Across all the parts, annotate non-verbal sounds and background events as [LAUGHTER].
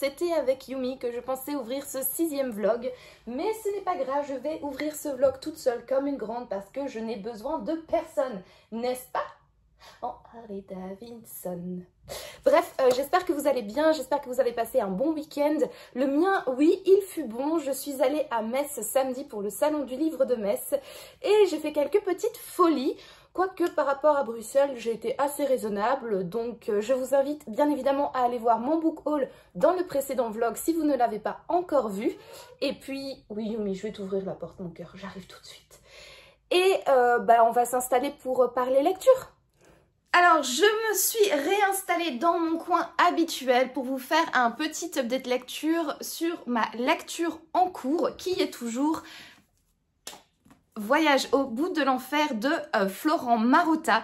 C'était avec Yumi que je pensais ouvrir ce sixième vlog, mais ce n'est pas grave, je vais ouvrir ce vlog toute seule comme une grande parce que je n'ai besoin de personne, n'est-ce pas? Oh, Harley Davidson. Bref, euh, j'espère que vous allez bien, j'espère que vous allez passer un bon week-end. Le mien, oui, il fut bon. Je suis allée à Metz samedi pour le salon du livre de Metz et j'ai fait quelques petites folies. Quoique par rapport à Bruxelles, j'ai été assez raisonnable, donc euh, je vous invite bien évidemment à aller voir mon book haul dans le précédent vlog si vous ne l'avez pas encore vu. Et puis, oui Yumi, je vais t'ouvrir la porte mon cœur, j'arrive tout de suite. Et euh, bah, on va s'installer pour parler lecture. Alors, je me suis réinstallée dans mon coin habituel pour vous faire un petit update lecture sur ma lecture en cours qui est toujours Voyage au bout de l'enfer de euh, Florent Marotta.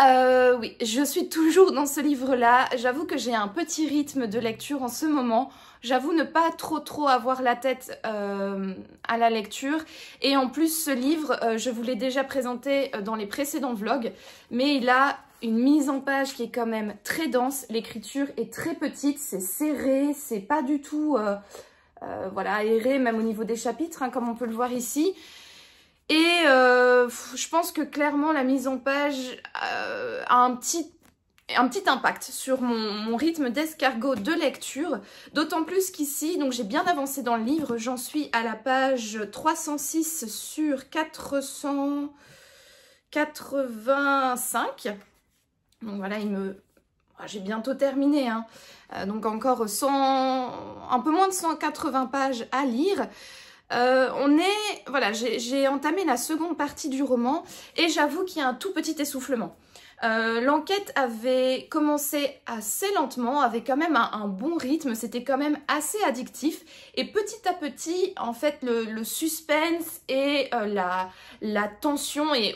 Euh, oui, je suis toujours dans ce livre-là. J'avoue que j'ai un petit rythme de lecture en ce moment. J'avoue ne pas trop trop avoir la tête euh, à la lecture. Et en plus, ce livre, je vous l'ai déjà présenté dans les précédents vlogs. Mais il a une mise en page qui est quand même très dense. L'écriture est très petite, c'est serré, c'est pas du tout... voilà, aéré même au niveau des chapitres, hein, comme on peut le voir ici. Et euh, je pense que clairement la mise en page euh, a un petit, impact sur mon, rythme d'escargot de lecture. D'autant plus qu'ici, donc j'ai bien avancé dans le livre, j'en suis à la page 306 sur 485. Donc voilà, il me... Ah, j'ai bientôt terminé, hein. Euh, donc encore 100, un peu moins de 180 pages à lire. Euh, on est, voilà, j'ai entamé la seconde partie du roman et j'avoue qu'il y a un tout petit essoufflement. Euh, l'enquête avait commencé assez lentement, avait quand même un, bon rythme, c'était quand même assez addictif. Et petit à petit, en fait, le, suspense et euh, la, tension et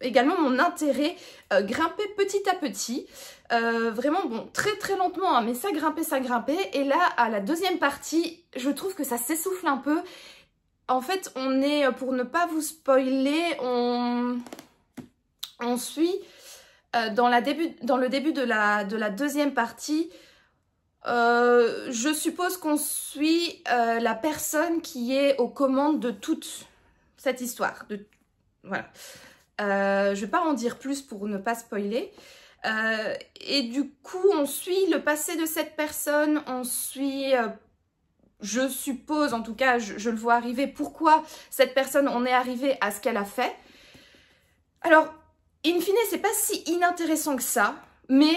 également mon intérêt grimpait petit à petit. vraiment, bon, très très lentement, hein, mais ça grimpait, ça grimpait. Et là, à la deuxième partie, je trouve que ça s'essouffle un peu en fait, on est, pour ne pas vous spoiler, on, suit euh, dans, le début de la, de la deuxième partie, euh, je suppose qu'on suit euh, la personne qui est aux commandes de toute cette histoire. Voilà. je ne vais pas en dire plus pour ne pas spoiler. et du coup, on suit le passé de cette personne, on suit je suppose, en tout cas, je, le vois arriver, pourquoi cette personne en est arrivée à ce qu'elle a fait. Alors, in fine, c'est pas si inintéressant que ça, mais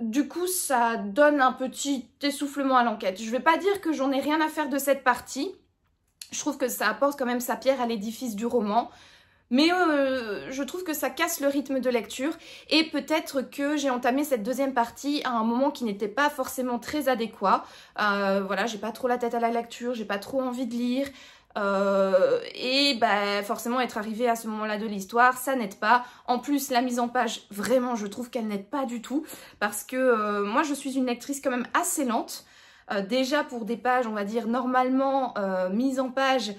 du coup, ça donne un petit essoufflement à l'enquête. Je vais pas dire que j'en ai rien à faire de cette partie. Je trouve que ça apporte quand même sa pierre à l'édifice du roman. Mais euh, je trouve que ça casse le rythme de lecture et peut-être que j'ai entamé cette deuxième partie à un moment qui n'était pas forcément très adéquat. Euh, voilà, j'ai pas trop la tête à la lecture, j'ai pas trop envie de lire. Euh, et bah, forcément être arrivé à ce moment-là de l'histoire, ça n'aide pas. En plus, la mise en page, vraiment, je trouve qu'elle n'aide pas du tout. Parce que moi, je suis une lectrice quand même assez lente. déjà pour des pages, on va dire, normalement mises en page,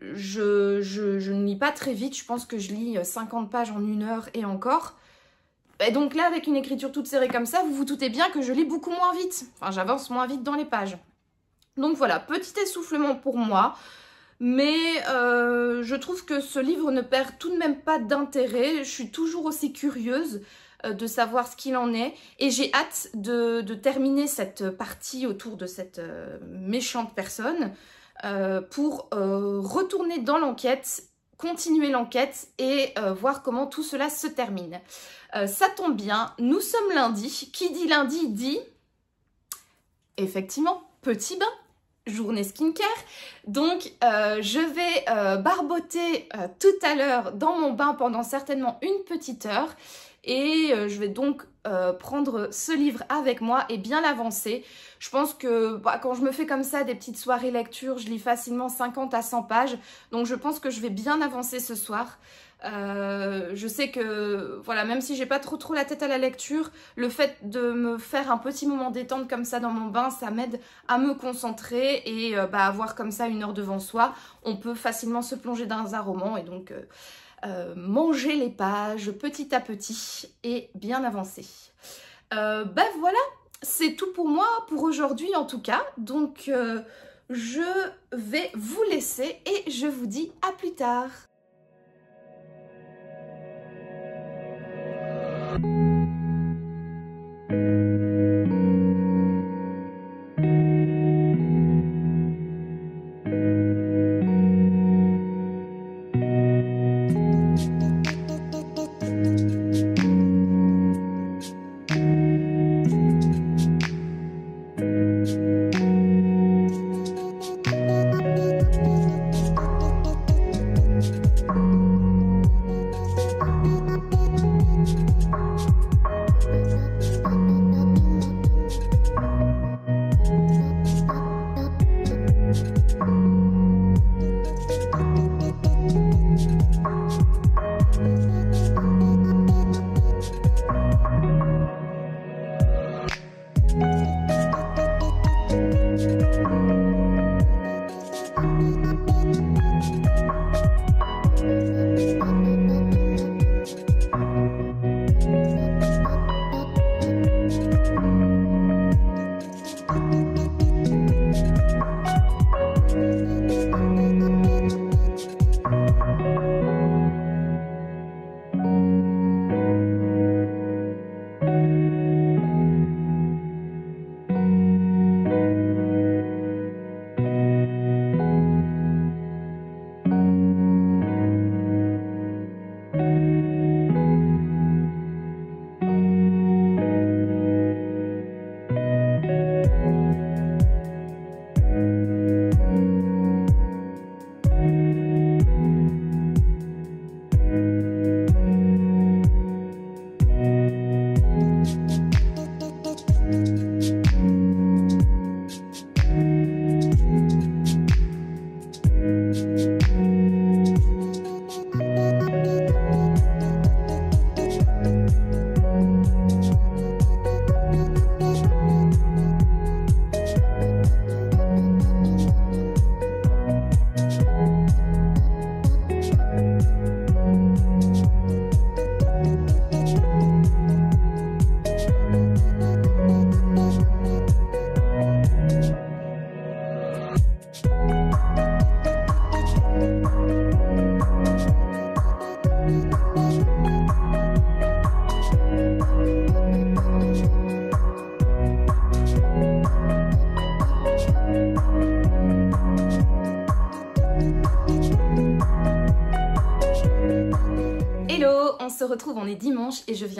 je, ne lis pas très vite, je pense que je lis 50 pages en une heure et encore. Et donc là, avec une écriture toute serrée comme ça, vous vous doutez bien que je lis beaucoup moins vite. Enfin, j'avance moins vite dans les pages. Donc voilà, petit essoufflement pour moi. Mais euh, je trouve que ce livre ne perd tout de même pas d'intérêt. Je suis toujours aussi curieuse euh, de savoir ce qu'il en est. Et j'ai hâte de, terminer cette partie autour de cette euh, méchante personne. Euh, pour euh, retourner dans l'enquête, continuer l'enquête et euh, voir comment tout cela se termine. ça tombe bien, nous sommes lundi. Qui dit lundi dit effectivement petit bain journée skincare. Donc, je vais barboter tout à l'heure dans mon bain pendant certainement une petite heure. Et je vais donc prendre ce livre avec moi et bien l'avancer. Je pense que bah, quand je me fais comme ça des petites soirées lecture, je lis facilement 50 à 100 pages. Donc je pense que je vais bien avancer ce soir. Euh, je sais que, voilà, même si j'ai pas trop trop la tête à la lecture, le fait de me faire un petit moment détente comme ça dans mon bain, ça m'aide à me concentrer et euh, bah, avoir comme ça une heure devant soi. On peut facilement se plonger dans un roman et donc euh, manger les pages petit à petit et bien avancer. ben voilà, c'est tout pour moi, pour aujourd'hui en tout cas. Donc, euh, je vais vous laisser et je vous dis à plus tard.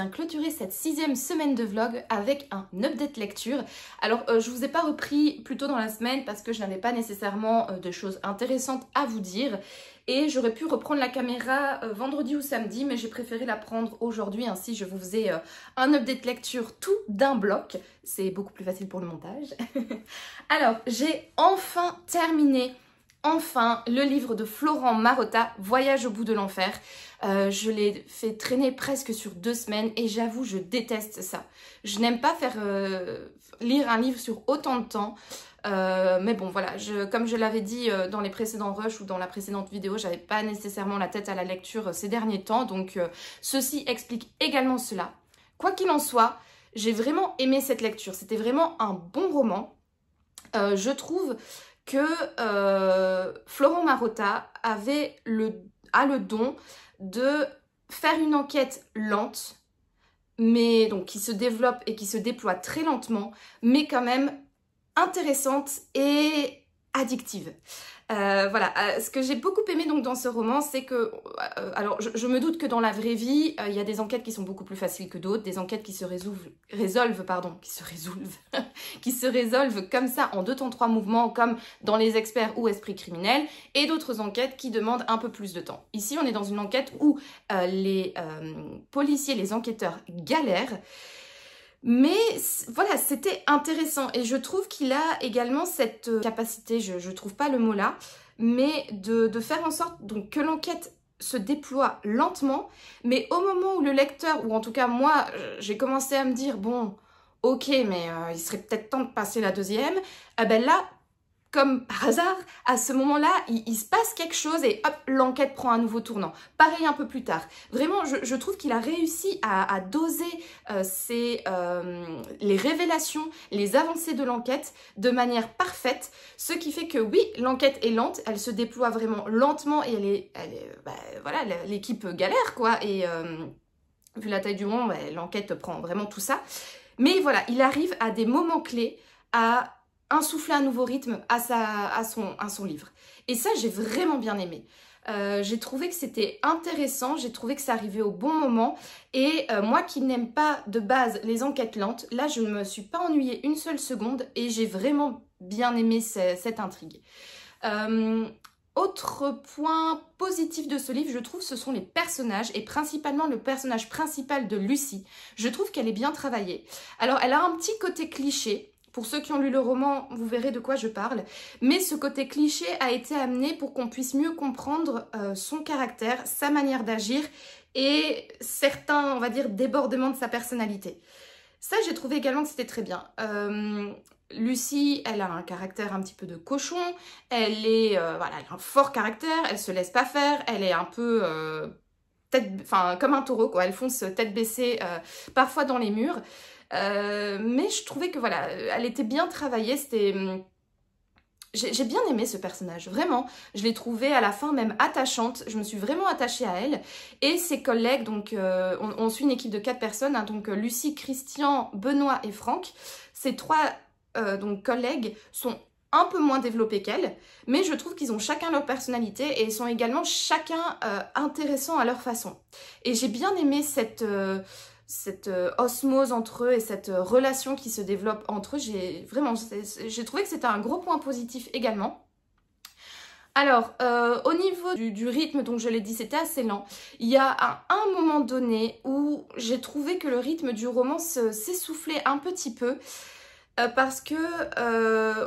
Clôturer cette sixième semaine de vlog avec un update lecture. Alors euh, je vous ai pas repris plus tôt dans la semaine parce que je n'avais pas nécessairement euh, de choses intéressantes à vous dire et j'aurais pu reprendre la caméra euh, vendredi ou samedi mais j'ai préféré la prendre aujourd'hui ainsi je vous faisais un update lecture tout d'un bloc. C'est beaucoup plus facile pour le montage. [LAUGHS] Alors j'ai enfin terminé enfin le livre de Florent Marotta, Voyage au bout de l'enfer. Euh, je l'ai fait traîner presque sur deux semaines et j'avoue, je déteste ça. Je n'aime pas faire euh, lire un livre sur autant de temps. Euh, mais bon, voilà, comme je l'avais dit dans les précédents rushs ou dans la précédente vidéo, j'avais pas nécessairement la tête à la lecture ces derniers temps. Donc, ceci explique également cela. Quoi qu'il en soit, j'ai vraiment aimé cette lecture. C'était vraiment un bon roman. je trouve que Florent Marotta avait le, a le don de faire une enquête lente, mais donc qui se développe et qui se déploie très lentement, mais quand même intéressante et addictive. Euh, voilà, euh, ce que j'ai beaucoup aimé donc dans ce roman, c'est que, euh, alors je, me doute que dans la vraie vie, il y a des enquêtes qui sont beaucoup plus faciles que d'autres, des enquêtes qui se résolvent, résolvent pardon, qui se résolvent, [LAUGHS] qui se résolvent comme ça en deux temps trois mouvements, comme dans les experts ou esprits criminels, et d'autres enquêtes qui demandent un peu plus de temps. Ici, on est dans une enquête où les policiers, les enquêteurs galèrent. Mais voilà, c'était intéressant. Et je trouve qu'il a également cette euh, capacité, je ne trouve pas le mot là, mais de, faire en sorte donc, que l'enquête se déploie lentement, mais au moment où le lecteur, ou en tout cas moi, euh, j'ai commencé à me dire, bon, ok, mais euh, il serait peut-être temps de passer la deuxième, eh ben là, comme par hasard, à ce moment-là, il, se passe quelque chose et hop, l'enquête prend un nouveau tournant. Pareil un peu plus tard. Vraiment, je, trouve qu'il a réussi à, doser euh, euh, les révélations, les avancées de l'enquête de manière parfaite, ce qui fait que oui, l'enquête est lente, elle se déploie vraiment lentement et elle est, elle bah, voilà, l'équipe galère quoi. Et euh, vu la taille du monde, bah, l'enquête prend vraiment tout ça. Mais voilà, il arrive à des moments clés à insuffler un nouveau rythme à, à son livre. Et ça, j'ai vraiment bien aimé. Euh, j'ai trouvé que c'était intéressant, j'ai trouvé que ça arrivait au bon moment. Et euh, moi qui n'aime pas de base les enquêtes lentes, là je ne me suis pas ennuyée une seule seconde et j'ai vraiment bien aimé cette intrigue. Euh, autre point positif de ce livre, je trouve, ce sont les personnages et principalement le personnage principal de Lucie. Je trouve qu'elle est bien travaillée. Alors, elle a un petit côté cliché, pour ceux qui ont lu le roman, vous verrez de quoi je parle. Mais ce côté cliché a été amené pour qu'on puisse mieux comprendre euh, son caractère, sa manière d'agir et certains, on va dire, débordements de sa personnalité. Ça, j'ai trouvé également que c'était très bien. Euh, Lucie, elle a un caractère un petit peu de cochon, elle est, euh, voilà, a un fort caractère, elle se laisse pas faire, elle est un peu comme un taureau quoi, elle fonce tête baissée parfois dans les murs. Euh, mais je trouvais que voilà, elle était bien travaillée, c'était... Hum, j'ai bien aimé ce personnage, vraiment. Je l'ai trouvé à la fin même attachante. Je me suis vraiment attachée à elle. Et ses collègues, donc euh, on, suit une équipe de quatre personnes, hein, donc euh, Lucie, Christian, Benoît et Franck. Ces trois donc, collègues sont un peu moins développés qu'elle, mais je trouve qu'ils ont chacun leur personnalité et sont également chacun intéressants à leur façon. Et j'ai bien aimé cette, cette euh, osmose entre eux et cette euh, relation qui se développe entre eux, j'ai vraiment, trouvé que c'était un gros point positif également. Alors, euh, au niveau du, rythme, donc je l'ai dit, c'était assez lent. Il y a un, moment donné où j'ai trouvé que le rythme du roman s'essoufflait un petit peu parce que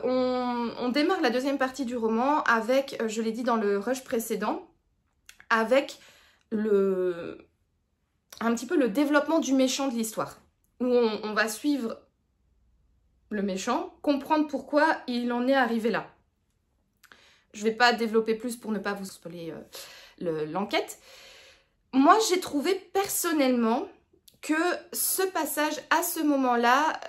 on, on, démarre la deuxième partie du roman avec, je l'ai dit dans le rush précédent, avec le, un petit peu le développement du méchant de l'histoire, où on, va suivre le méchant, comprendre pourquoi il en est arrivé là. Je vais pas développer plus pour ne pas vous spoiler euh, l'enquête. Moi, j'ai trouvé personnellement que ce passage, à ce moment-là,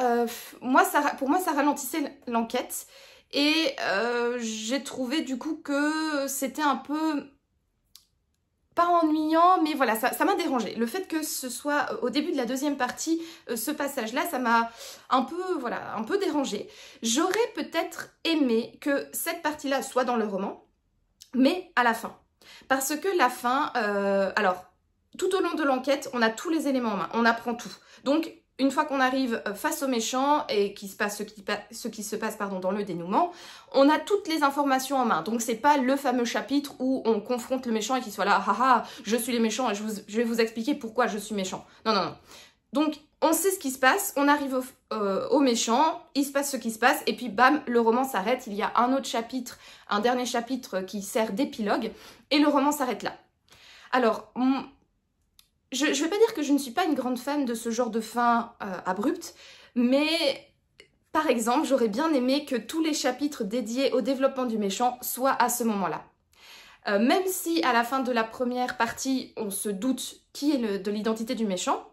euh, moi, ça, pour moi, ça ralentissait l'enquête. Et euh, j'ai trouvé du coup que c'était un peu ennuyant, mais voilà, ça m'a dérangé. Le fait que ce soit euh, au début de la deuxième partie, euh, ce passage-là, ça m'a un peu, voilà, un peu dérangé. J'aurais peut-être aimé que cette partie-là soit dans le roman, mais à la fin. Parce que la fin, euh, alors, tout au long de l'enquête, on a tous les éléments en main, on apprend tout. Donc, une fois qu'on arrive euh, face au méchant et qu'il se passe ce qui, se passe dans le dénouement, on a toutes les informations en main. Donc c'est pas le fameux chapitre où on confronte le méchant et qu'il soit là, haha, je suis les méchants et je, vais vous expliquer pourquoi je suis méchant. Non, non, non. Donc on sait ce qui se passe, on arrive au, euh, au, méchant, il se passe ce qui se passe, et puis bam, le roman s'arrête. Il y a un autre chapitre, un dernier chapitre qui sert d'épilogue, et le roman s'arrête là. Alors, je ne vais pas dire que je ne suis pas une grande fan de ce genre de fin euh, abrupte, mais par exemple, j'aurais bien aimé que tous les chapitres dédiés au développement du méchant soient à ce moment-là. Euh, même si à la fin de la première partie, on se doute qui est de l'identité du méchant,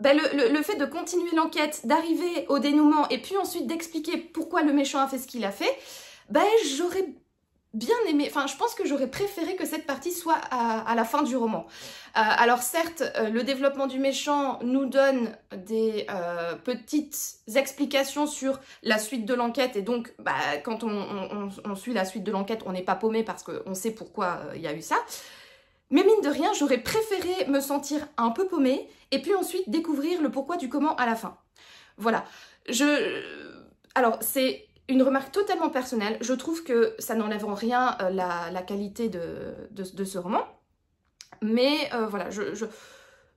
ben le, fait de continuer l'enquête, d'arriver au dénouement et puis ensuite d'expliquer pourquoi le méchant a fait ce qu'il a fait, ben j'aurais bien aimé, enfin je pense que j'aurais préféré que cette partie soit à, la fin du roman. Euh, alors certes, euh, le développement du méchant nous donne des euh, petites explications sur la suite de l'enquête et donc bah, quand on, suit la suite de l'enquête, on n'est pas paumé parce qu'on sait pourquoi il y a eu ça. Mais mine de rien, j'aurais préféré me sentir un peu paumé et puis ensuite découvrir le pourquoi du comment à la fin. Voilà. Je... Alors, c'est une remarque totalement personnelle, je trouve que ça n'enlève en rien euh, la, qualité de, ce roman. Mais euh, voilà, je,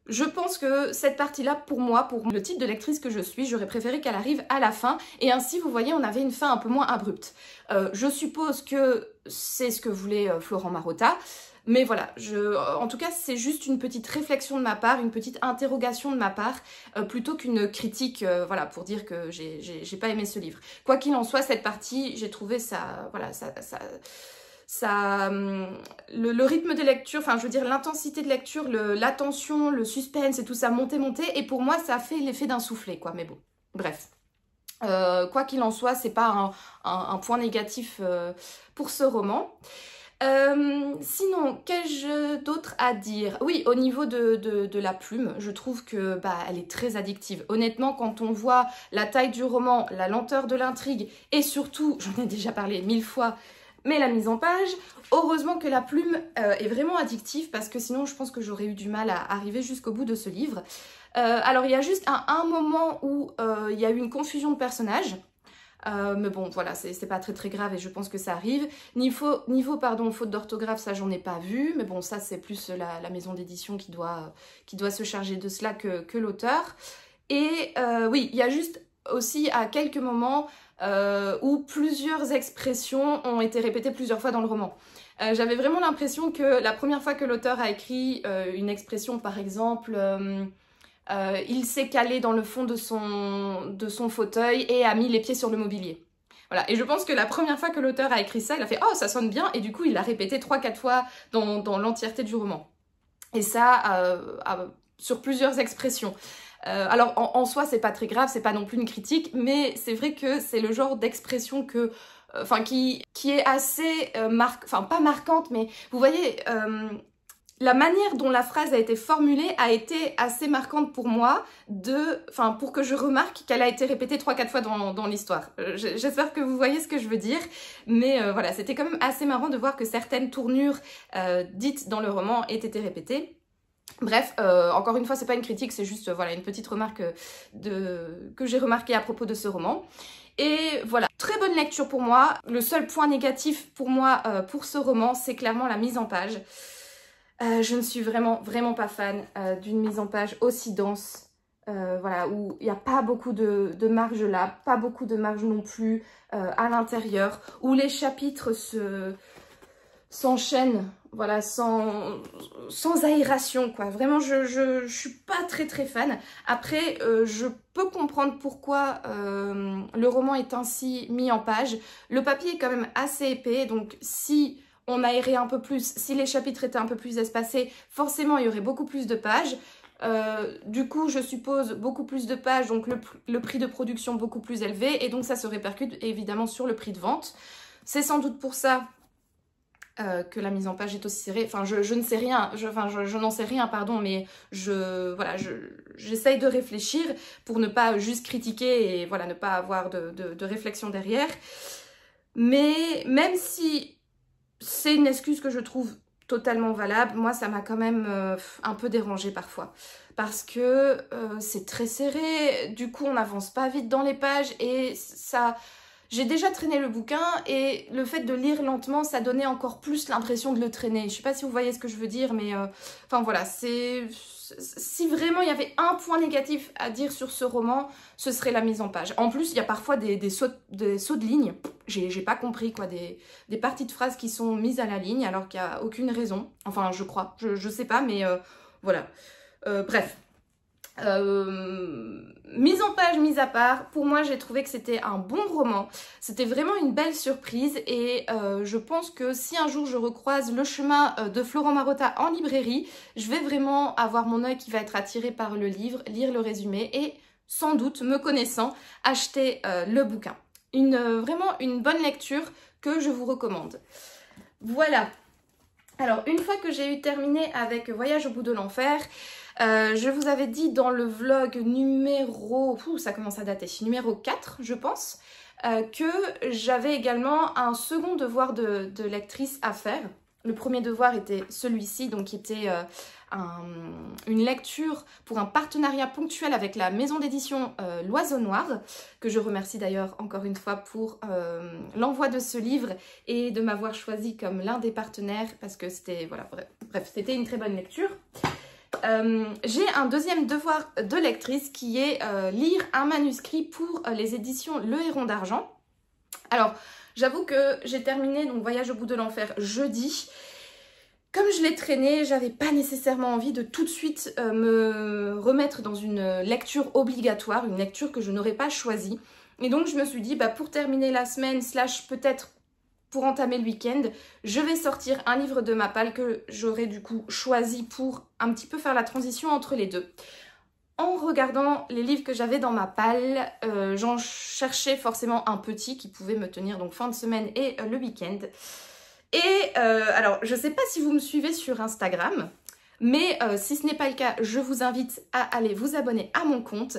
je, pense que cette partie-là, pour moi, pour le type de lectrice que je suis, j'aurais préféré qu'elle arrive à la fin. Et ainsi, vous voyez, on avait une fin un peu moins abrupte. Euh, je suppose que c'est ce que voulait Florent Marotta. Mais voilà, en tout cas, c'est juste une petite réflexion de ma part, une petite interrogation de ma part, euh, plutôt qu'une critique, euh, voilà, pour dire que j'ai pas aimé ce livre. Quoi qu'il en soit, cette partie, j'ai trouvé ça, voilà, ça, ça, hum, le, rythme de lecture, enfin, je veux dire, l'intensité de lecture, l'attention, le, suspense et tout ça monter, monter, et pour moi, ça fait l'effet d'un soufflet, quoi. Mais bon, bref. Euh, quoi qu'il en soit, c'est pas un, point négatif pour ce roman. Euh, sinon, qu'ai-je d'autre à dire? Oui, au niveau de, la plume, je trouve que bah, elle est très addictive. Honnêtement, quand on voit la taille du roman, la lenteur de l'intrigue et surtout, j'en ai déjà parlé mille fois, mais la mise en page, heureusement que la plume euh, est vraiment addictive parce que sinon je pense que j'aurais eu du mal à arriver jusqu'au bout de ce livre. Euh, alors il y a juste un, un moment où il y a eu une confusion de personnages. Euh, mais bon, voilà, c'est pas très très grave et je pense que ça arrive. Niveau, niveau pardon, faute d'orthographe, ça j'en ai pas vu. Mais bon, ça c'est plus la, maison d'édition qui doit, qui doit se charger de cela que, que l'auteur. Et euh, oui, il y a juste aussi à quelques moments euh, où plusieurs expressions ont été répétées plusieurs fois dans le roman. J'avais vraiment l'impression que la première fois que l'auteur a écrit une expression, par exemple... Euh, il s'est calé dans le fond de son, de son fauteuil et a mis les pieds sur le mobilier. Voilà. Et je pense que la première fois que l'auteur a écrit ça, il a fait Oh, ça sonne bien, et du coup, il l'a répété 3-4 fois dans, dans l'entièreté du roman. Et ça, euh, sur plusieurs expressions. Euh, alors en, en soi, c'est pas très grave, c'est pas non plus une critique, mais c'est vrai que c'est le genre d'expression que enfin qui, qui est assez enfin pas marquante, mais vous voyez, la manière dont la phrase a été formulée a été assez marquante pour moi, de, enfin pour que je remarque qu'elle a été répétée 3-4 fois dans, l'histoire. Euh, j'espère que vous voyez ce que je veux dire, mais euh, voilà, c'était quand même assez marrant de voir que certaines tournures euh, dites dans le roman aient été répétées. Bref, encore une fois, c'est pas une critique, c'est juste voilà une petite remarque que j'ai remarquée à propos de ce roman. Et voilà, très bonne lecture pour moi. Le seul point négatif pour moi pour ce roman, c'est clairement la mise en page. Euh, je ne suis vraiment, vraiment pas fan euh, d'une mise en page aussi dense. Euh, voilà, où il n'y a pas beaucoup de, de marge là, pas beaucoup de marge non plus à l'intérieur, où les chapitres se s'enchaînent, voilà, sans, sans aération, quoi. Vraiment, je, je, je, suis pas très très fan. Après, je peux comprendre pourquoi le roman est ainsi mis en page. Le papier est quand même assez épais, donc si on aérait un peu plus, si les chapitres étaient un peu plus espacés, forcément il y aurait beaucoup plus de pages. Euh, du coup, je suppose beaucoup plus de pages, donc le, prix de production beaucoup plus élevé, et donc ça se répercute évidemment sur le prix de vente. C'est sans doute pour ça euh, que la mise en page est aussi serrée. Enfin, je, ne sais rien, je, enfin, je, n'en sais rien, pardon, mais je, voilà, j'essaye de réfléchir pour ne pas juste critiquer et voilà, ne pas avoir de, de réflexion derrière. Mais même si c'est une excuse que je trouve totalement valable. Moi, ça m'a quand même euh, un peu dérangé parfois. Parce que euh, c'est très serré, du coup on n'avance pas vite dans les pages et ça... J'ai déjà traîné le bouquin et le fait de lire lentement, ça donnait encore plus l'impression de le traîner. Je sais pas si vous voyez ce que je veux dire, mais... Euh, enfin voilà, c'est si vraiment il y avait un point négatif à dire sur ce roman, ce serait la mise en page. En plus, il y a parfois des, sauts, de ligne. J'ai pas compris quoi, des, parties de phrases qui sont mises à la ligne alors qu'il n'y a aucune raison. Enfin, je crois, je, je sais pas, mais euh, voilà. Euh, bref, euh, mise en page, mise à part, pour moi j'ai trouvé que c'était un bon roman. C'était vraiment une belle surprise et euh, je pense que si un jour je recroise le chemin euh, de Florent Marotta en librairie, je vais vraiment avoir mon œil qui va être attiré par le livre, lire le résumé et sans doute, me connaissant, acheter le bouquin. Une, vraiment une bonne lecture que je vous recommande. Voilà. Alors, une fois que j'ai eu terminé avec Voyage au bout de l'enfer, euh, je vous avais dit dans le vlog numéro... ça commence à dater. Numéro 4, je pense. Euh, que j'avais également un second devoir de, lectrice à faire. Le premier devoir était celui-ci, donc qui était euh, une lecture pour un partenariat ponctuel avec la maison d'édition L'Oiseau Noir, que je remercie d'ailleurs encore une fois pour l'envoi de ce livre et de m'avoir choisi comme l'un des partenaires parce que c'était, voilà, bref c'était une très bonne lecture. Euh, j'ai un deuxième devoir de lectrice qui est euh, lire un manuscrit pour euh, les éditions Le Héron d'Argent. Alors, j'avoue que j'ai terminé donc Voyage au bout de l'enfer jeudi. Comme je l'ai traîné, j'avais pas nécessairement envie de tout de suite euh, me remettre dans une lecture obligatoire, une lecture que je n'aurais pas choisie. Et donc je me suis dit, bah, pour terminer la semaine, slash peut-être pour entamer le week-end, je vais sortir un livre de ma palle que j'aurais du coup choisi pour un petit peu faire la transition entre les deux. En regardant les livres que j'avais dans ma palle, euh, j'en cherchais forcément un petit qui pouvait me tenir donc fin de semaine et le week-end. Et euh, alors, je ne sais pas si vous me suivez sur Instagram, mais euh, si ce n'est pas le cas, je vous invite à aller vous abonner à mon compte.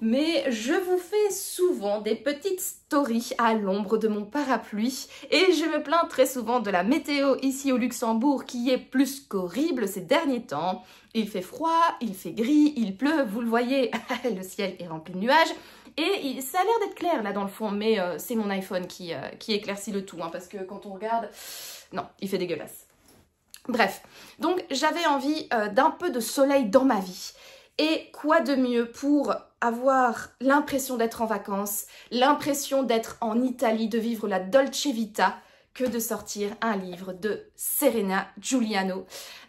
Mais je vous fais souvent des petites stories à l'ombre de mon parapluie. Et je me plains très souvent de la météo ici au Luxembourg qui est plus qu'horrible ces derniers temps. Il fait froid, il fait gris, il pleut, vous le voyez, [LAUGHS] le ciel est rempli de nuages. Et ça a l'air d'être clair là dans le fond, mais euh, c'est mon iPhone qui, euh, éclaircit le tout, hein, parce que quand on regarde, non, il fait dégueulasse. Bref, donc j'avais envie euh, d'un peu de soleil dans ma vie. Et quoi de mieux pour avoir l'impression d'être en vacances, l'impression d'être en Italie, de vivre la Dolce Vita, que de sortir un livre de Serena Giuliano.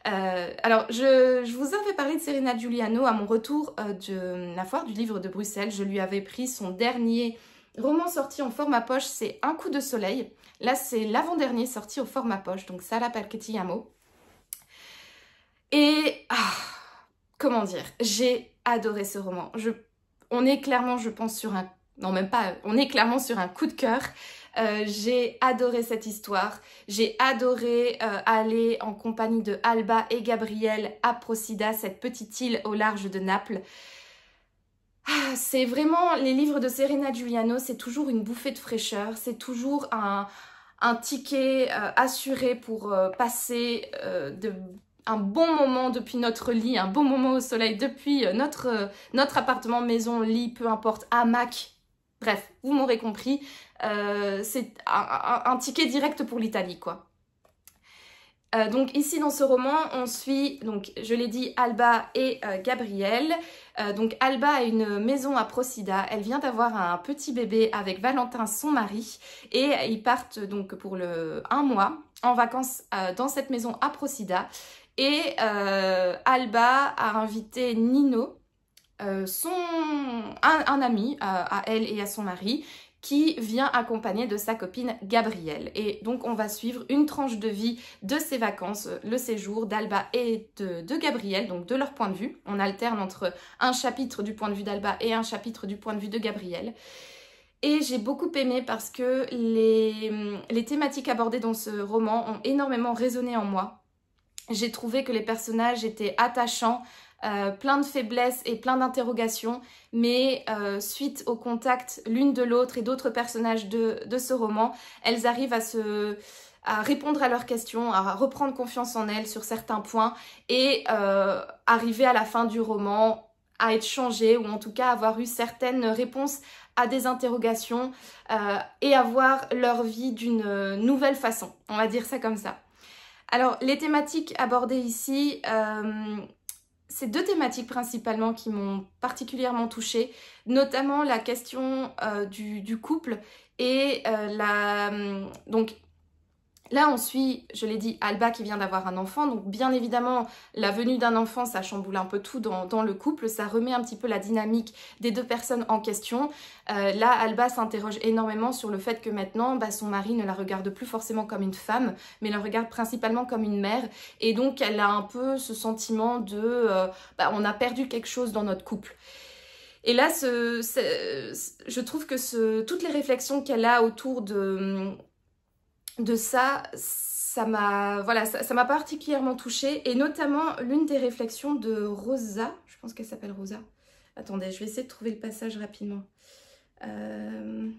Euh, alors, je, vous avais parlé de Serena Giuliano à mon retour euh, de la foire du livre de Bruxelles. Je lui avais pris son dernier roman sorti en format poche, c'est Un coup de soleil. Là, c'est l'avant-dernier sorti au format poche, donc Sala Palquettiamo. Et, ah, comment dire, j'ai adoré ce roman. On est clairement, je pense, sur un... Non, même pas, on est clairement sur un coup de cœur. Euh, j'ai adoré cette histoire. J'ai adoré euh, aller en compagnie de Alba et Gabriel à Procida, cette petite île au large de Naples. Ah, c'est vraiment les livres de Serena Giuliano, c'est toujours une bouffée de fraîcheur, c'est toujours un, ticket euh, assuré pour passer un bon moment depuis notre lit, un bon moment au soleil depuis notre, notre appartement, maison, lit, peu importe, hamac, Bref, vous m'aurez compris, euh, c'est un, ticket direct pour l'Italie, quoi. Euh, donc ici dans ce roman, on suit, donc je l'ai dit, Alba et euh, Gabriel. donc Alba a une maison à Procida. Elle vient d'avoir un petit bébé avec Valentin, son mari, et ils partent donc pour le un mois en vacances dans cette maison à Procida. Et Alba a invité Nino, euh, son, un, ami à, elle et à son mari qui vient accompagner de sa copine Gabrielle. Et donc on va suivre une tranche de vie de ses vacances, le séjour d'Alba et de, de, Gabrielle, donc de leur point de vue. On alterne entre un chapitre du point de vue d'Alba et un chapitre du point de vue de Gabrielle. Et j'ai beaucoup aimé parce que les, les thématiques abordées dans ce roman ont énormément résonné en moi. J'ai trouvé que les personnages étaient attachants, euh, plein de faiblesses et plein d'interrogations, mais euh, suite au contact l'une de l'autre et d'autres personnages de, ce roman, elles arrivent à se à répondre à leurs questions, à reprendre confiance en elles sur certains points et euh, arriver à la fin du roman à être changées ou en tout cas avoir eu certaines réponses à des interrogations et avoir leur vie d'une nouvelle façon. On va dire ça comme ça. Alors les thématiques abordées ici, c'est deux thématiques principalement qui m'ont particulièrement touchée, notamment la question euh, du, couple et euh, la... Donc Là, on suit, je l'ai dit, Alba qui vient d'avoir un enfant. Donc, bien évidemment, la venue d'un enfant, ça chamboule un peu tout dans, le couple. Ça remet un petit peu la dynamique des deux personnes en question. Euh, là, Alba s'interroge énormément sur le fait que maintenant, bah, son mari ne la regarde plus forcément comme une femme, mais la regarde principalement comme une mère. Et donc, elle a un peu ce sentiment de euh, bah, on a perdu quelque chose dans notre couple. Et là, je trouve que toutes les réflexions qu'elle a autour de de ça, ça m'a particulièrement touchée et notamment l'une des réflexions de Rosa, je pense qu'elle s'appelle Rosa. Attendez, je vais essayer de trouver le passage rapidement. Euh...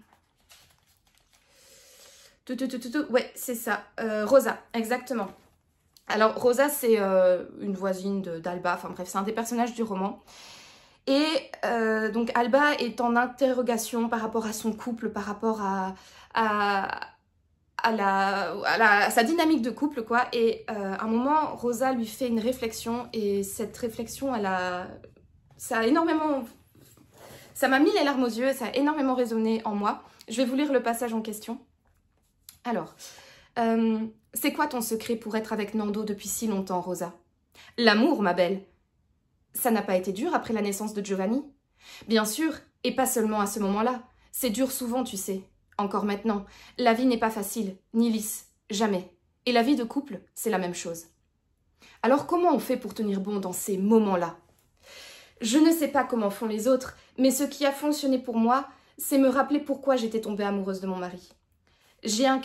Ouais, c'est ça. Euh, Rosa, exactement. Alors, Rosa, c'est euh, une voisine d'Alba. Enfin bref, c'est un des personnages du roman. Et euh, donc, Alba est en interrogation par rapport à son couple, par rapport à, la, sa dynamique de couple, quoi. Et euh, à un moment, Rosa lui fait une réflexion et cette réflexion, elle a, ça a énormément, ça m'a mis les larmes aux yeux, ça a énormément résonné en moi. Je vais vous lire le passage en question. Alors, euh, C'est quoi ton secret pour être avec Nando depuis si longtemps, Rosa? L'amour, ma belle. Ça n'a pas été dur après la naissance de Giovanni? Bien sûr, et pas seulement à ce moment-là. C'est dur souvent, tu sais. Encore maintenant. La vie n'est pas facile, ni lisse. Jamais. Et la vie de couple, c'est la même chose. Alors comment on fait pour tenir bon dans ces moments-là? Je ne sais pas comment font les autres, mais ce qui a fonctionné pour moi, c'est me rappeler pourquoi j'étais tombée amoureuse de mon mari. J'ai un,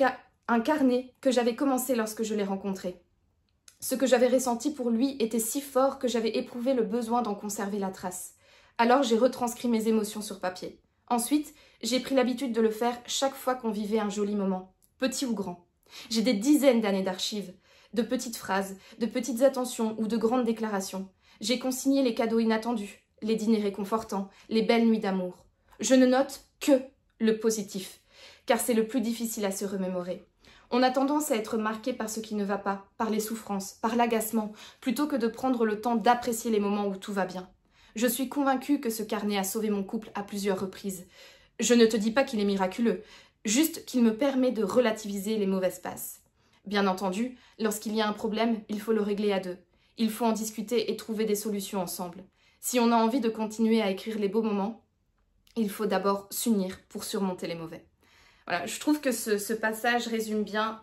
un carnet que j'avais commencé lorsque je l'ai rencontré. Ce que j'avais ressenti pour lui était si fort que j'avais éprouvé le besoin d'en conserver la trace. Alors j'ai retranscrit mes émotions sur papier. Ensuite, j'ai pris l'habitude de le faire chaque fois qu'on vivait un joli moment, petit ou grand. J'ai des dizaines d'années d'archives, de petites phrases, de petites attentions ou de grandes déclarations. J'ai consigné les cadeaux inattendus, les dîners réconfortants, les belles nuits d'amour. Je ne note que le positif, car c'est le plus difficile à se remémorer. On a tendance à être marqué par ce qui ne va pas, par les souffrances, par l'agacement, plutôt que de prendre le temps d'apprécier les moments où tout va bien. Je suis convaincue que ce carnet a sauvé mon couple à plusieurs reprises. Je ne te dis pas qu'il est miraculeux, juste qu'il me permet de relativiser les mauvaises passes. Bien entendu, lorsqu'il y a un problème, il faut le régler à deux. Il faut en discuter et trouver des solutions ensemble. Si on a envie de continuer à écrire les beaux moments, il faut d'abord s'unir pour surmonter les mauvais. Voilà, je trouve que ce, passage résume bien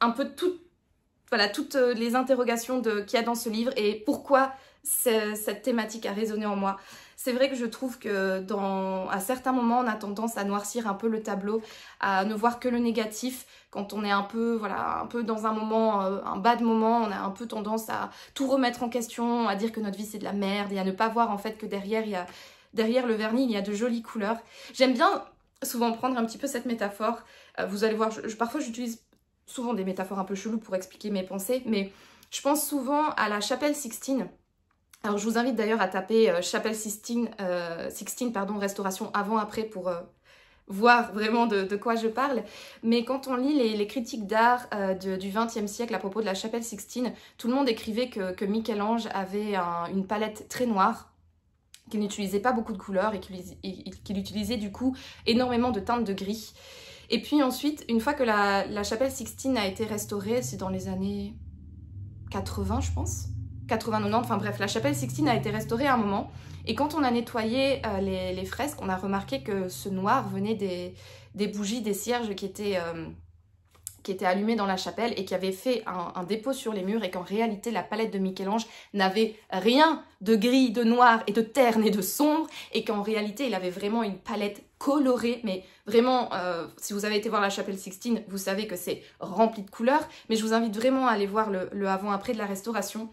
un peu toutes euh, les interrogations qu'il y a dans ce livre et pourquoi cette thématique a résonné en moi. C'est vrai que je trouve que dans, à certains moments, on a tendance à noircir un peu le tableau, à ne voir que le négatif. Quand on est un peu, voilà, un peu dans un moment, euh, un bas de moment, on a un peu tendance à tout remettre en question, à dire que notre vie c'est de la merde et à ne pas voir en fait que derrière, il y a, derrière le vernis, il y a de jolies couleurs. J'aime bien souvent prendre un petit peu cette métaphore. Euh, vous allez voir, parfois j'utilise souvent des métaphores un peu cheloues pour expliquer mes pensées, mais je pense souvent à la chapelle Sixtine. Alors je vous invite d'ailleurs à taper euh, chapelle Sixtine, euh, pardon, restauration avant-après pour voir vraiment de, quoi je parle. Mais quand on lit les, critiques d'art du XXe siècle à propos de la chapelle Sixtine, tout le monde écrivait que, Michel-Ange avait une palette très noire qu'il n'utilisait pas beaucoup de couleurs et qu'il utilisait du coup énormément de teintes de gris. Et puis ensuite, une fois que la, chapelle Sixtine a été restaurée, c'est dans les années 80 je pense, 80-90, enfin bref, la chapelle Sixtine a été restaurée à un moment. Et quand on a nettoyé euh, les, fresques, on a remarqué que ce noir venait des, bougies, des cierges qui étaient... Euh, qui était allumé dans la chapelle et qui avait fait un, dépôt sur les murs et qu'en réalité la palette de Michel-Ange n'avait rien de gris, de noir et de terne et de sombre et qu'en réalité il avait vraiment une palette colorée. Mais vraiment euh, si vous avez été voir la chapelle Sixtine vous savez que c'est rempli de couleurs. Mais je vous invite vraiment à aller voir le, avant-après de la restauration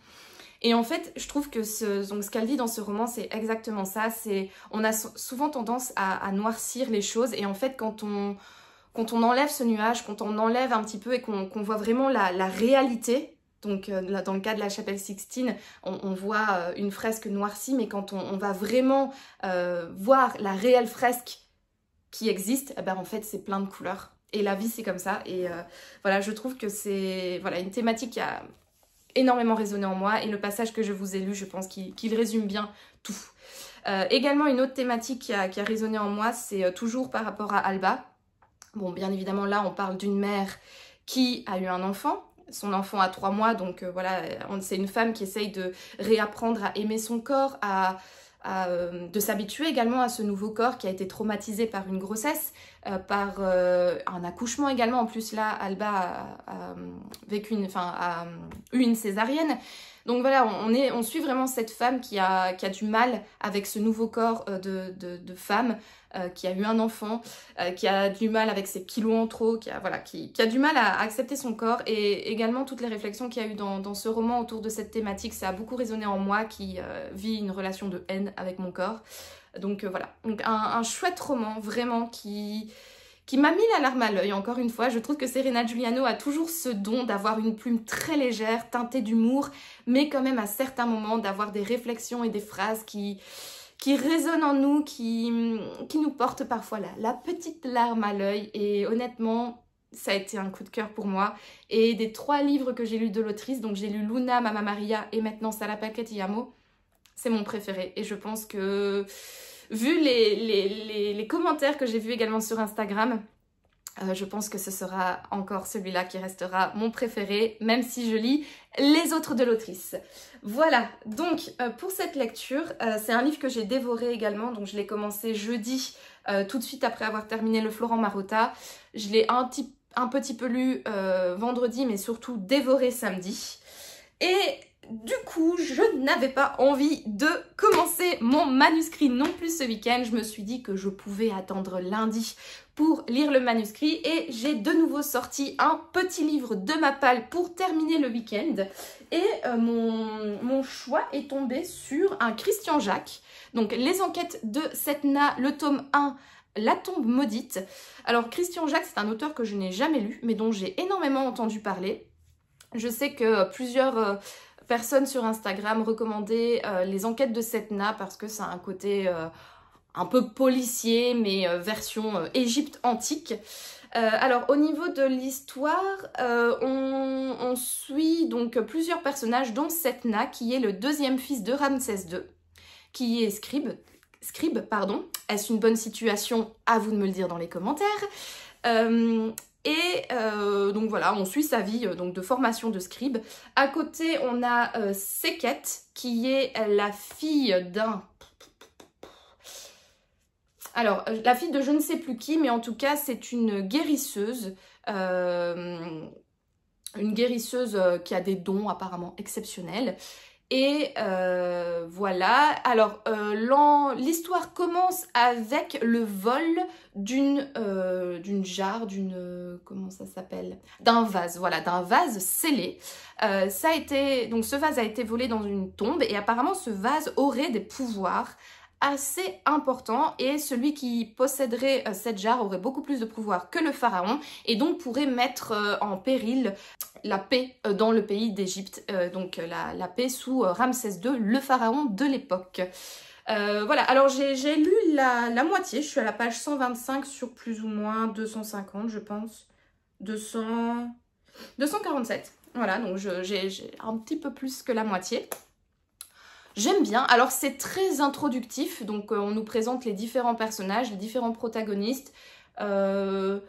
et en fait, je trouve que ce, ce qu'elle dit dans ce roman, c'est exactement ça. C'est, on a souvent tendance à, noircir les choses. Et en fait, quand on, quand on enlève ce nuage, quand on enlève un petit peu et qu'on voit vraiment la, réalité, donc euh, dans le cas de la chapelle Sixtine, on, voit euh, une fresque noircie, mais quand on, va vraiment euh, voir la réelle fresque qui existe, eh ben, en fait c'est plein de couleurs. Et la vie c'est comme ça. Et voilà, je trouve que c'est voilà, une thématique a énormément résonné en moi. Et le passage que je vous ai lu, je pense qu'il résume bien tout. également une autre thématique qui a, résonné en moi, c'est toujours par rapport à Alba. Bon, bien évidemment, là, on parle d'une mère qui a eu un enfant. Son enfant a trois mois, donc euh, voilà, c'est une femme qui essaye de réapprendre à aimer son corps, à, euh, de s'habituer également à ce nouveau corps qui a été traumatisé par une grossesse, euh, par un accouchement également. En plus, là, Alba a, une, eu une césarienne. Donc voilà, on, est, on suit vraiment cette femme qui a, qui a du mal avec ce nouveau corps de, de femme, euh, qui a eu un enfant, euh, qui a du mal avec ses kilos en trop, qui a, voilà, qui, a du mal à accepter son corps et également toutes les réflexions qu'il y a eu dans, ce roman autour de cette thématique, ça a beaucoup résonné en moi qui euh, vit une relation de haine avec mon corps. Donc voilà, donc un, chouette roman vraiment qui qui m'a mis la larme à l'œil, encore une fois. Je trouve que Serena Giuliano a toujours ce don d'avoir une plume très légère, teintée d'humour, mais quand même à certains moments d'avoir des réflexions et des phrases qui, qui résonne en nous, qui, nous porte parfois la, petite larme à l'œil. Et honnêtement, ça a été un coup de cœur pour moi. Et des trois livres que j'ai lus de l'autrice, donc j'ai lu Luna, Mama Maria et maintenant Salapa Yamo, c'est mon préféré. Et je pense que, vu les, commentaires que j'ai vus également sur Instagram, Euh, je pense que ce sera encore celui-là qui restera mon préféré, même si je lis les autres de l'autrice. Voilà, donc euh, pour cette lecture, euh, c'est un livre que j'ai dévoré également, donc je l'ai commencé jeudi, tout de suite après avoir terminé le Florent Marotta. Je l'ai un, un, petit peu lu vendredi, mais surtout dévoré samedi. Et du coup, je n'avais pas envie de commencer mon manuscrit non plus ce week-end. Je me suis dit que je pouvais attendre lundi pour lire le manuscrit et j'ai de nouveau sorti un petit livre de ma palle pour terminer le week-end. Et euh, mon, choix est tombé sur un Christian Jacques. Donc, Les enquêtes de Setna, le tome 1 la tombe maudite. Alors Christian Jacques, c'est un auteur que je n'ai jamais lu, mais dont j'ai énormément entendu parler. Je sais que plusieurs euh, personnes sur Instagram recommandaient euh, les enquêtes de Setna parce que ça a un côté un peu policier, mais version Égypte antique. alors au niveau de l'histoire, on, suit donc plusieurs personnages, dont Setna, qui est le deuxième fils de Ramsès II, qui est scribe. Scribe, pardon. Est-ce une bonne situation? À vous de me le dire dans les commentaires. Et euh, donc voilà, on suit sa vie euh, donc de formation de scribe. À côté, on a euh, Seket, qui est la fille d'un... Alors, la fille de je ne sais plus qui, mais en tout cas, c'est une guérisseuse. une guérisseuse qui a des dons apparemment exceptionnels. Et euh, voilà, alors euh, l'histoire commence avec le vol d'une euh, d'une jarre, d'une... comment ça s'appelle? D'un vase, voilà, d'un vase scellé. ça a été, donc ce vase a été volé dans une tombe et apparemment ce vase aurait des pouvoirs assez important et celui qui posséderait euh, cette jarre aurait beaucoup plus de pouvoir que le pharaon et donc pourrait mettre euh, en péril la paix euh, dans le pays d'Égypte, donc la, paix sous Ramsès II, le pharaon de l'époque. voilà, alors j'ai lu la, la, moitié, je suis à la page 125 sur plus ou moins 250 je pense, 200... 247, voilà, donc j'ai un petit peu plus que la moitié. J'aime bien. Alors c'est très introductif, donc euh, on nous présente les différents personnages, les différents protagonistes. Euh,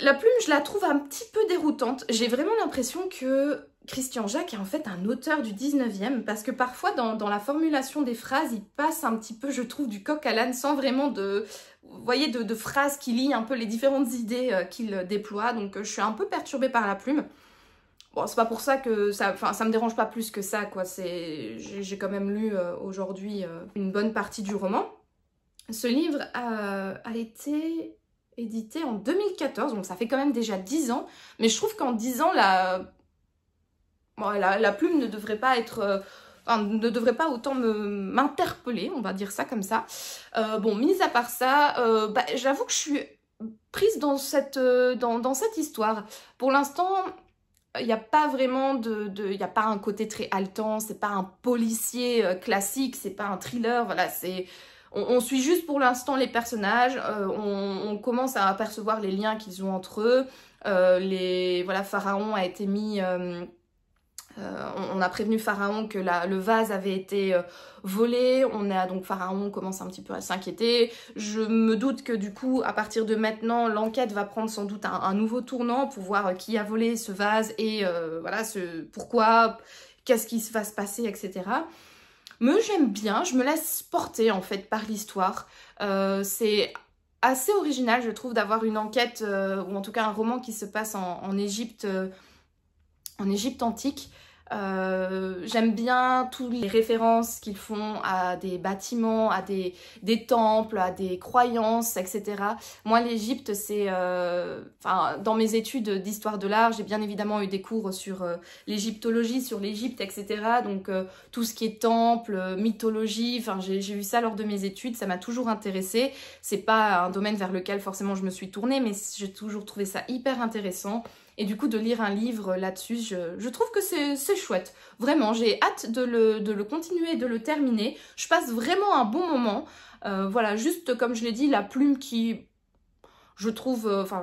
la plume, je la trouve un petit peu déroutante. J'ai vraiment l'impression que Christian Jacques est en fait un auteur du 19e, parce que parfois dans, la formulation des phrases, il passe un petit peu, je trouve, du coq à l'âne sans vraiment de, vous voyez, de, phrases qui lient un peu les différentes idées euh, qu'il déploie. Donc je suis un peu perturbée par la plume. Bon, c'est pas pour ça que ça, enfin, ça me dérange pas plus que ça, quoi. C'est, j'ai quand même lu euh, aujourd'hui euh, une bonne partie du roman. Ce livre a, été édité en 2014, donc ça fait quand même déjà 10 ans. Mais je trouve qu'en 10 ans, la, la, plume ne devrait pas être... Euh, enfin, ne devrait pas autant m'interpeller, on va dire ça comme ça. bon, mis à part ça, bah, j'avoue que je suis prise dans cette, dans, dans cette histoire. Pour l'instant, il n'y a pas vraiment de, il n'y a pas un côté très haletant, c'est pas un policier euh, classique, c'est pas un thriller, voilà, c'est, on, suit juste pour l'instant les personnages, euh, on, commence à apercevoir les liens qu'ils ont entre eux, euh, les, voilà, Pharaon a été mis on, a prévenu Pharaon que le vase avait été euh, volé. On a donc Pharaon commence un petit peu à s'inquiéter. Je me doute que du coup, à partir de maintenant, l'enquête va prendre sans doute un, nouveau tournant pour voir euh, qui a volé ce vase et voilà pourquoi, qu'est-ce qui va se passer, etc. Mais j'aime bien, je me laisse porter en fait par l'histoire. c'est assez original, je trouve, d'avoir une enquête, ou en tout cas un roman qui se passe en Égypte, en Égypte antique. Euh, j'aime bien toutes les références qu'ils font à des bâtiments, à des, temples, à des croyances, etc. Moi, l'Égypte, c'est... Euh, dans mes études d'histoire de l'art, j'ai bien évidemment eu des cours sur euh, l'égyptologie, sur l'Égypte, etc. Donc, tout ce qui est temple, mythologie, enfin, j'ai vu ça lors de mes études, ça m'a toujours intéressé. C'est pas un domaine vers lequel forcément je me suis tournée, mais j'ai toujours trouvé ça hyper intéressant. Et du coup, de lire un livre là-dessus, je, trouve que c'est chouette. Vraiment, j'ai hâte de le, continuer, de le terminer. Je passe vraiment un bon moment. Euh, voilà, juste comme je l'ai dit, la plume qui, je trouve, euh, enfin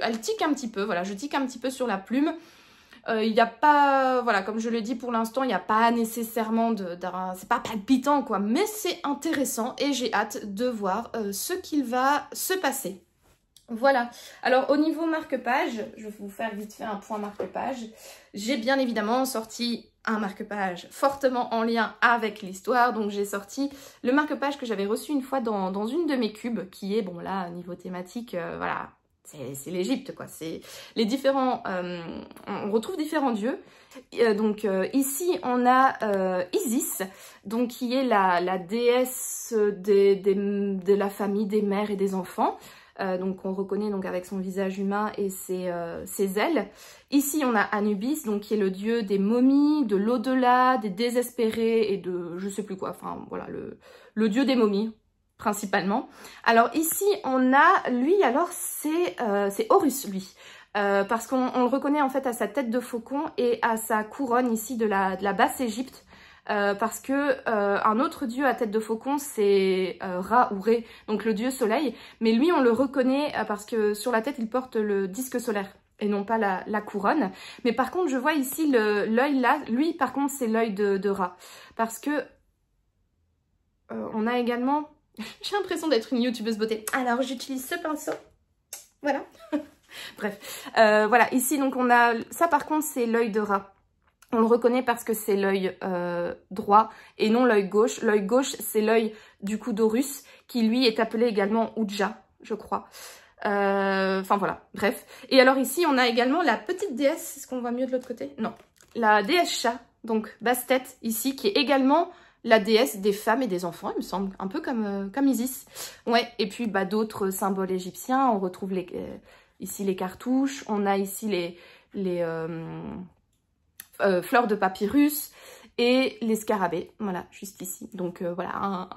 elle, tique un petit peu. Voilà, je tique un petit peu sur la plume. Euh, il n'y a pas, voilà, comme je l'ai dit pour l'instant, il n'y a pas nécessairement de, c'est pas palpitant quoi, mais c'est intéressant et j'ai hâte de voir ce qu'il va se passer. Voilà. Alors au niveau marque-page, je vais vous faire vite fait un point marque-page. J'ai bien évidemment sorti un marque-page fortement en lien avec l'histoire. Donc j'ai sorti le marque-page que j'avais reçu une fois dans, une de mes cubes, qui est, bon là, niveau thématique, euh, voilà, c'est l'Égypte quoi. C'est les différents, euh, on retrouve différents dieux. Euh, donc ici on a Isis, donc qui est la, déesse de la famille, des mères et des enfants. Euh, donc on reconnaît donc avec son visage humain et euh, ses, ailes. Ici on a Anubis, donc qui est le dieu des momies, de l'au-delà, des désespérés et de je sais plus quoi, enfin voilà, le, dieu des momies principalement. Alors ici on a, lui alors c'est euh, Horus lui. parce qu'on le reconnaît en fait à sa tête de faucon et à sa couronne ici de la, de la basse Égypte. Euh, parce que euh, un autre dieu à tête de faucon c'est euh, Ra ou Ré, donc le dieu soleil, mais lui on le reconnaît parce que sur la tête il porte le disque solaire et non pas la, couronne. Mais par contre je vois ici l'œil là, lui par contre c'est l'œil de, de, Ra, parce que on a également, [LAUGHS] j'ai l'impression d'être une youtubeuse beauté, alors j'utilise ce pinceau, voilà. [LAUGHS] Bref, voilà, ici donc on a, ça par contre c'est l'œil de Ra. On le reconnaît parce que c'est l'œil euh, droit et non l'œil gauche. L'œil gauche, c'est l'œil du coup d'Horus, qui lui est appelé également Uja, je crois. Euh, enfin voilà, bref. Et alors ici, on a également la petite déesse, est-ce qu'on voit mieux de l'autre côté? Non. La déesse chat, donc Bastet ici, qui est également la déesse des femmes et des enfants, il me semble, un peu comme, euh, comme Isis. Ouais, et puis bah, d'autres symboles égyptiens, on retrouve ici les cartouches, on a ici les... les euh, fleurs de papyrus et les scarabées, voilà, juste ici. Donc euh, voilà,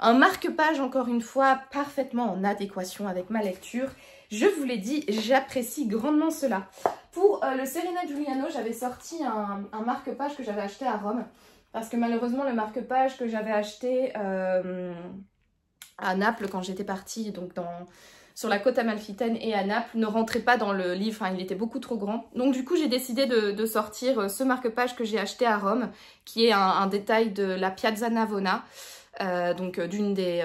un, marque-page, encore une fois, parfaitement en adéquation avec ma lecture. Je vous l'ai dit, j'apprécie grandement cela. Pour euh, le Serena Giuliano, j'avais sorti un, un marque-page que j'avais acheté à Rome. Parce que malheureusement, le marque-page que j'avais acheté à Naples quand j'étais partie, donc dans sur la côte amalfitaine et à Naples ne rentrait pas dans le livre, il était beaucoup trop grand. Donc du coup j'ai décidé de, sortir euh, ce marque-page que j'ai acheté à Rome, qui est un, détail de la Piazza Navona, euh, donc euh, d'une des,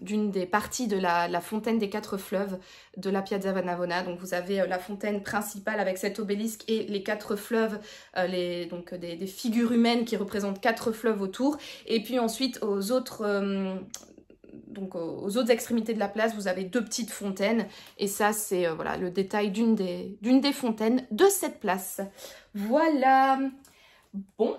des parties de la, fontaine des quatre fleuves de la Piazza Navona. Donc vous avez la fontaine principale avec cet obélisque et les quatre fleuves, les, donc des, figures humaines qui représentent quatre fleuves autour. Et puis ensuite aux autres donc aux autres extrémités de la place, vous avez deux petites fontaines. Et ça, c'est euh, voilà le détail d'une des, des fontaines de cette place. Voilà. Bon,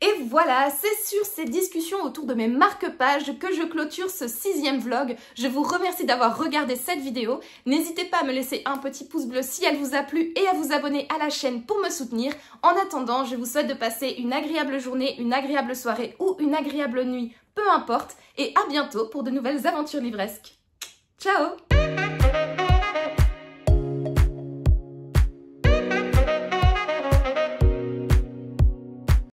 et voilà, c'est sur ces discussions autour de mes marque-pages que je clôture ce sixième vlog. Je vous remercie d'avoir regardé cette vidéo. N'hésitez pas à me laisser un petit pouce bleu si elle vous a plu et à vous abonner à la chaîne pour me soutenir. En attendant, je vous souhaite de passer une agréable journée, une agréable soirée ou une agréable nuit, peu importe. Et à bientôt pour de nouvelles aventures livresques. Ciao